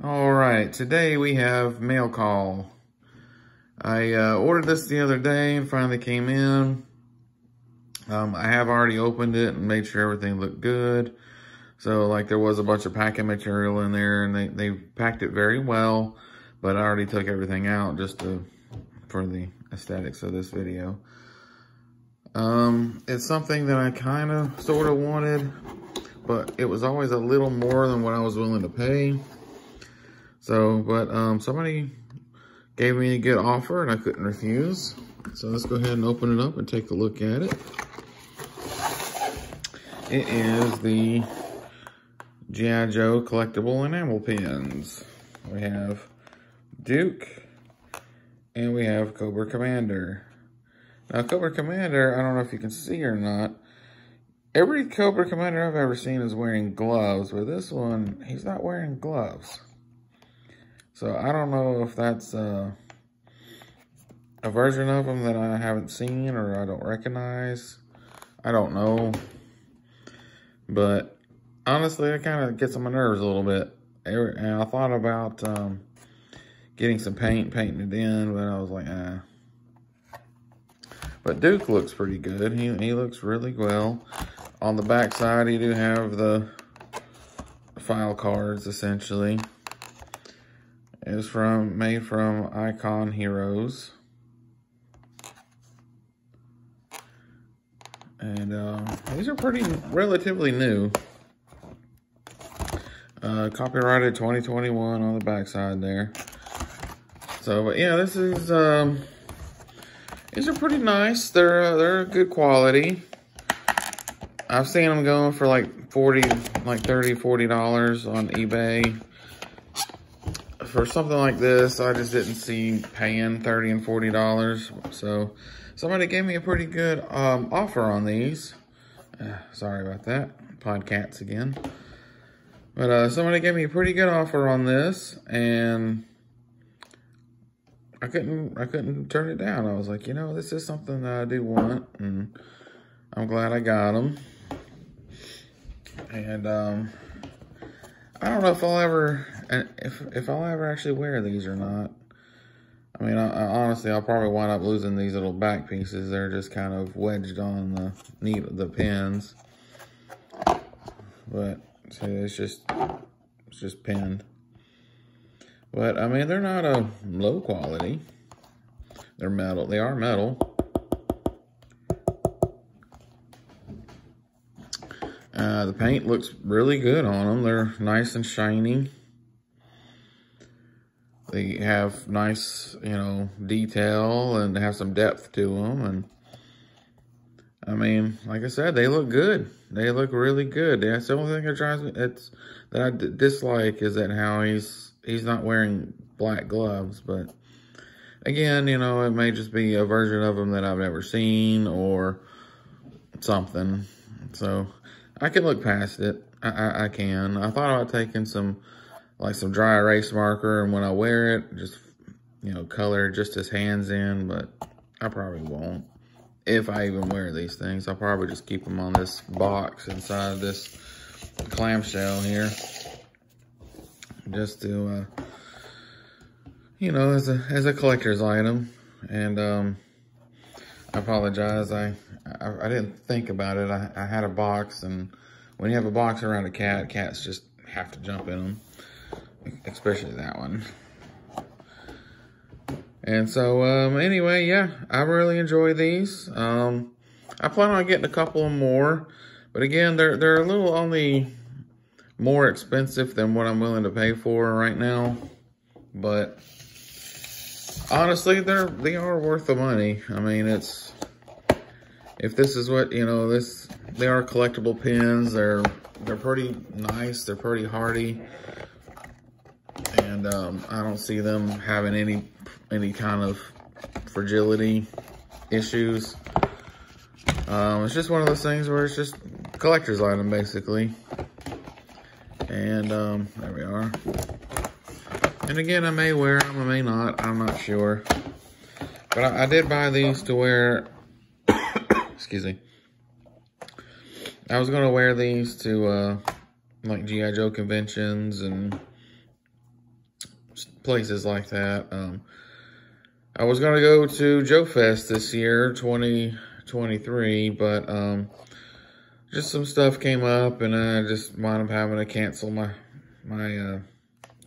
All right, today we have mail call. I uh, ordered this the other day and finally came in. Um, I have already opened it and made sure everything looked good. So like there was a bunch of packing material in there and they, they packed it very well, but I already took everything out just to, for the aesthetics of this video. Um, it's something that I kind of sort of wanted, but it was always a little more than what I was willing to pay. So, but um, somebody gave me a good offer and I couldn't refuse. So let's go ahead and open it up and take a look at it. It is the G.I. Joe collectible enamel pins. We have Duke and we have Cobra Commander. Now, Cobra Commander, I don't know if you can see or not. Every Cobra Commander I've ever seen is wearing gloves, but this one, he's not wearing gloves. So I don't know if that's uh, a version of them that I haven't seen or I don't recognize. I don't know. But honestly, it kind of gets on my nerves a little bit. And I thought about um, getting some paint, painting it in, but I was like, ah. But Duke looks pretty good. He, he looks really well. On the back side, you do have the file cards, essentially is from made from Icon Heroes. And uh, these are pretty relatively new. Uh, copyrighted 2021 on the backside there. So, but yeah, this is um, these are pretty nice. They're uh, they're good quality. I've seen them going for like 40, like 30, 40 dollars on eBay for something like this, I just didn't see paying 30 and $40. So somebody gave me a pretty good um, offer on these. Uh, sorry about that. Podcats again. But uh, somebody gave me a pretty good offer on this and I couldn't I couldn't turn it down. I was like, you know, this is something that I do want and I'm glad I got them. And um, I don't know if I'll ever uh, if if I'll ever actually wear these or not. I mean, I, I, honestly, I'll probably wind up losing these little back pieces. They're just kind of wedged on the neat the pins. But see, it's just it's just pinned. But I mean, they're not a low quality. They're metal. They are metal. Uh, the paint looks really good on them. They're nice and shiny. They have nice, you know, detail and have some depth to them. And I mean, like I said, they look good. They look really good. That's the only thing that drives me, it's, that I dislike is that how he's, he's not wearing black gloves. But again, you know, it may just be a version of them that I've never seen or something. So I can look past it. I, I, I can. I thought about taking some like some dry erase marker and when I wear it, just, you know, color just his hands in, but I probably won't. If I even wear these things, I'll probably just keep them on this box inside this clamshell here. Just to, uh, you know, as a, as a collector's item. And, um, I apologize. I, I, I didn't think about it. I, I had a box and when you have a box around a cat, cats just have to jump in them especially that one. And so, um, anyway, yeah, I really enjoy these. Um, I plan on getting a couple more, but again, they're they're a little on the more expensive than what I'm willing to pay for right now. But honestly, they're they are worth the money. I mean, it's if this is what you know, this they are collectible pins. They're they're pretty nice. They're pretty hardy and um, I don't see them having any any kind of fragility issues. Um, it's just one of those things where it's just collector's item, basically. And um, there we are. And again, I may wear them, I may not. I'm not sure. But I, I did buy these to wear, excuse me. I was going to wear these to uh, like G.I. Joe conventions and places like that. Um, I was going to go to Joe Fest this year, 2023, but um, just some stuff came up and I just wound up having to cancel my, my uh,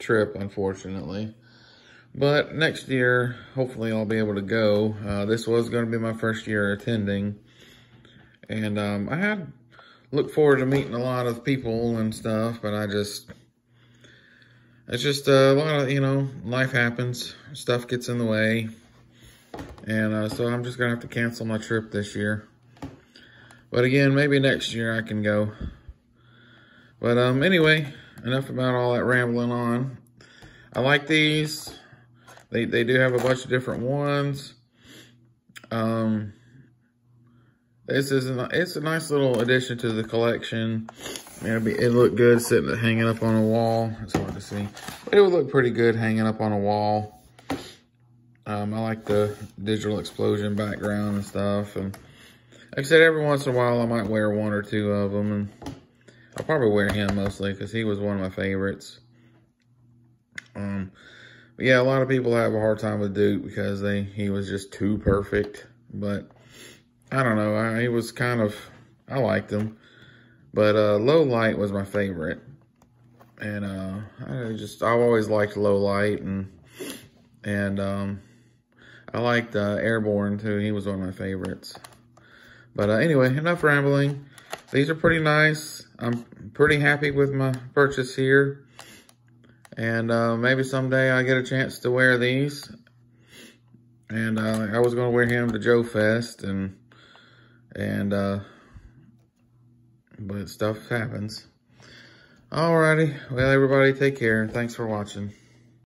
trip, unfortunately. But next year, hopefully I'll be able to go. Uh, this was going to be my first year attending. And um, I had looked forward to meeting a lot of people and stuff, but I just, it's just a lot of, you know, life happens. Stuff gets in the way. And uh, so I'm just going to have to cancel my trip this year. But again, maybe next year I can go. But um, anyway, enough about all that rambling on. I like these. They, they do have a bunch of different ones. Um, this is a, it's a nice little addition to the collection. It'll be, it look good sitting hanging up on a wall. It's hard to see. But it would look pretty good hanging up on a wall. Um, I like the digital explosion background and stuff. And like I said, every once in a while I might wear one or two of them. And I'll probably wear him mostly because he was one of my favorites. Um, yeah, a lot of people have a hard time with Duke because they he was just too perfect. But I don't know. I, he was kind of I liked him, but uh, Low Light was my favorite, and uh, I just I've always liked Low Light and and um, I liked uh, Airborne too. He was one of my favorites. But uh, anyway, enough rambling. These are pretty nice. I'm pretty happy with my purchase here. And uh, maybe someday I get a chance to wear these. And uh, I was going to wear him to Joe Fest. And, and uh, but stuff happens. Alrighty. Well, everybody take care. Thanks for watching.